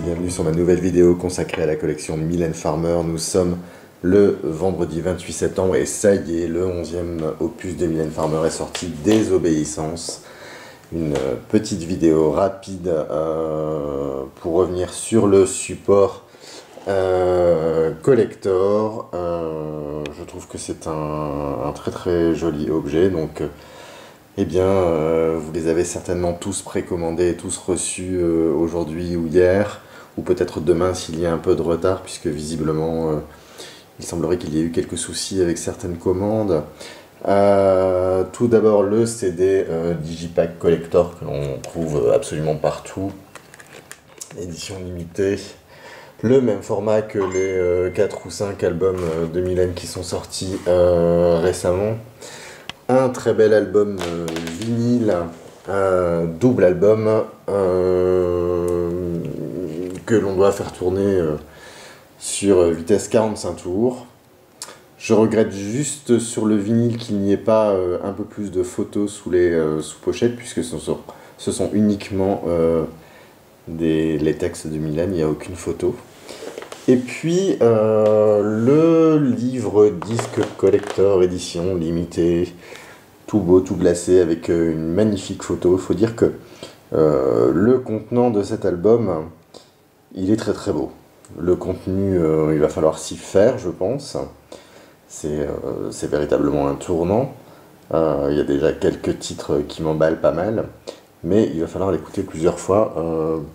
bienvenue sur ma nouvelle vidéo consacrée à la collection Mylène Farmer. Nous sommes le vendredi 28 septembre et ça y est, le 11e opus de Mylène Farmer est sorti, Désobéissance. Une petite vidéo rapide euh, pour revenir sur le support euh, collector. Euh, je trouve que c'est un, un très très joli objet. Donc, eh bien, vous les avez certainement tous précommandés, tous reçus aujourd'hui ou hier, ou peut-être demain s'il y a un peu de retard, puisque visiblement, il semblerait qu'il y ait eu quelques soucis avec certaines commandes. Euh, tout d'abord, le CD euh, Digipack Collector que l'on trouve absolument partout, édition limitée. Le même format que les 4 ou 5 albums euh, de Mylène qui sont sortis euh, récemment un très bel album euh, vinyle, double album euh, que l'on doit faire tourner euh, sur vitesse 45 tours. Je regrette juste sur le vinyle qu'il n'y ait pas euh, un peu plus de photos sous les euh, sous pochettes puisque ce sont, uniquement euh, des, les textes de Milan, il n'y a aucune photo. Et puis euh, le livre disque collector édition limitée, tout beau, tout glacé, avec euh, une magnifique photo. Il faut dire que euh, le contenant de cet album, il est très très beau. Le contenu, euh, il va falloir s'y faire, je pense. C'est euh, véritablement un tournant. Euh, il y a déjà quelques titres qui m'emballent pas mal, mais il va falloir l'écouter plusieurs fois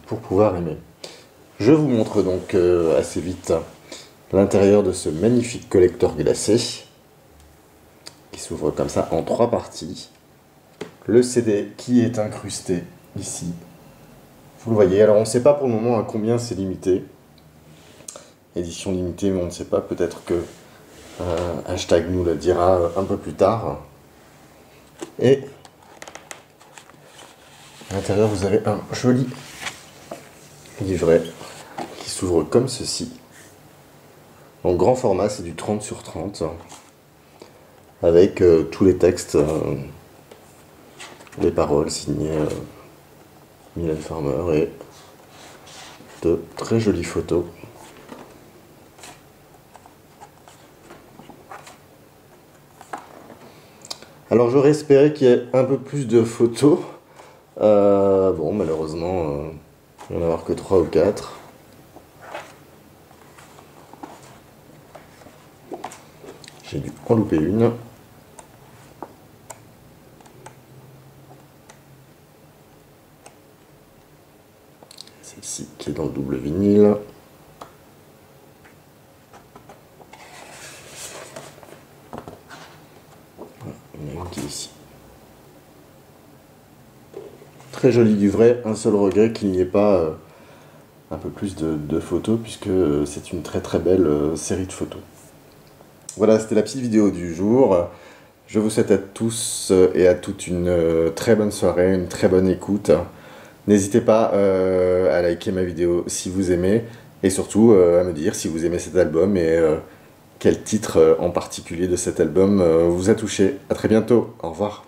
pour pouvoir aimer. Je vous montre donc assez vite l'intérieur de ce magnifique collector glacé qui s'ouvre comme ça en trois parties. Le CD qui est incrusté ici. Vous le voyez, alors on ne sait pas pour le moment à combien c'est limité. Édition limitée, mais on ne sait pas, peut-être que euh, hashtag nous le dira un peu plus tard. Et à l'intérieur, vous avez un joli livret qui s'ouvre comme ceci. En grand format, c'est du 30 sur 30 avec euh, tous les textes, euh, les paroles signées euh, Mylène Farmer et de très jolies photos. Alors j'aurais espéré qu'il y ait un peu plus de photos. Euh, bon, malheureusement, euh, il n'y en a avoir que 3 ou 4. J'ai dû en louper une. Celle-ci qui est dans le double vinyle. Voilà, ici. Très joli livret, un seul regret qu'il n'y ait pas euh, un peu plus de, photos puisque euh, c'est une très très belle euh, série de photos. Voilà, c'était la petite vidéo du jour. Je vous souhaite à tous et à toutes une très bonne soirée, une très bonne écoute. N'hésitez pas à liker ma vidéo si vous aimez et surtout à me dire si vous aimez cet album et quel titre euh, en particulier de cet album euh, vous a touché? A très bientôt, au revoir.